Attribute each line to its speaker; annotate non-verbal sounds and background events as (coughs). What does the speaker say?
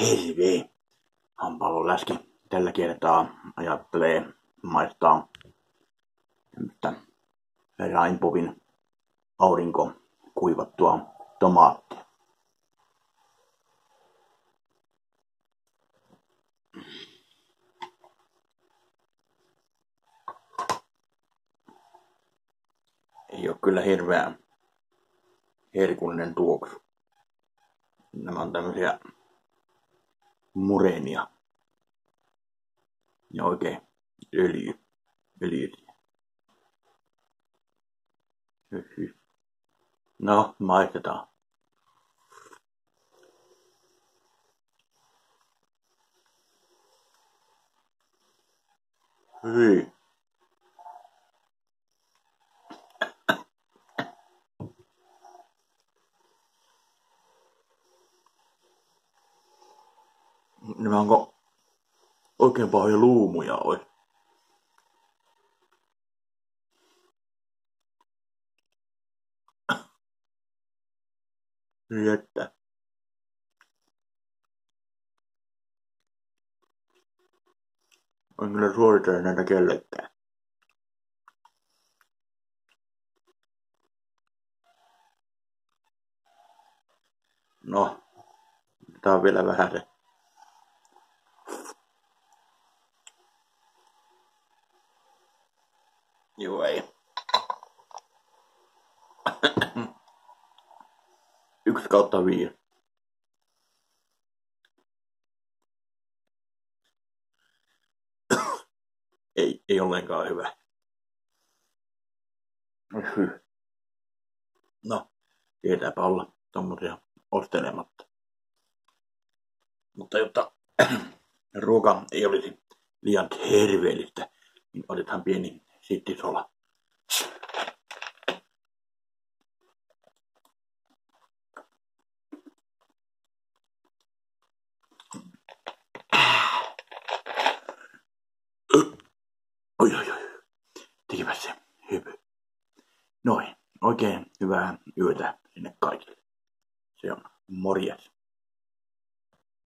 Speaker 1: hirveä hampaalon läski tällä kertaa ajattelee maistaa tämmöistä Rainpovin aurinko kuivattua tomaattia. Ei ole kyllä hirveän herkullinen tuoksu. Nämä on tämmöisiä murenia. Ja oikein öljy, öljyisiä. No, maistetaan. Hyi. Nämä onko oikein pahoja luumuja oi. Että. En kyllä suosittele näitä kellekään. No, tää on vielä vähän se Joo ei. (coughs) Yksi kautta viisi. (coughs) ei, ei ollenkaan hyvä. No, tietääpä olla tommosia ostelematta. Mutta jotta (coughs) ruoka ei olisi liian terveellistä, niin otetaan pieni sittisola. Oi, oi, oi. Tekipä se hypy. Noin. Oikein hyvää yötä sinne kaikille. Se on morjes.